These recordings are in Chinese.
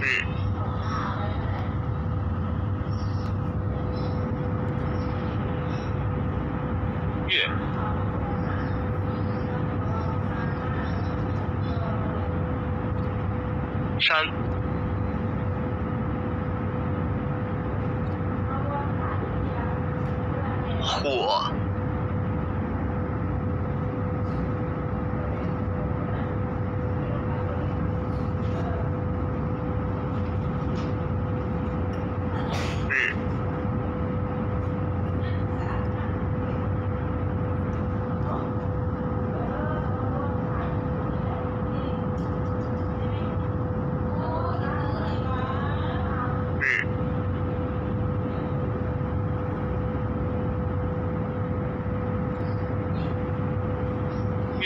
日月。山。火。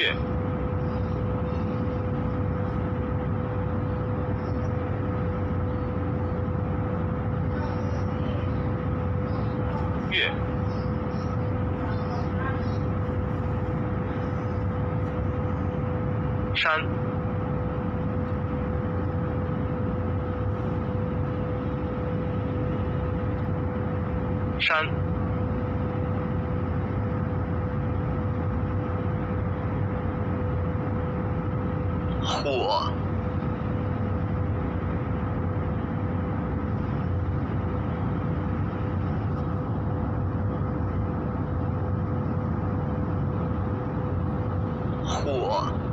月，月，山，山。火火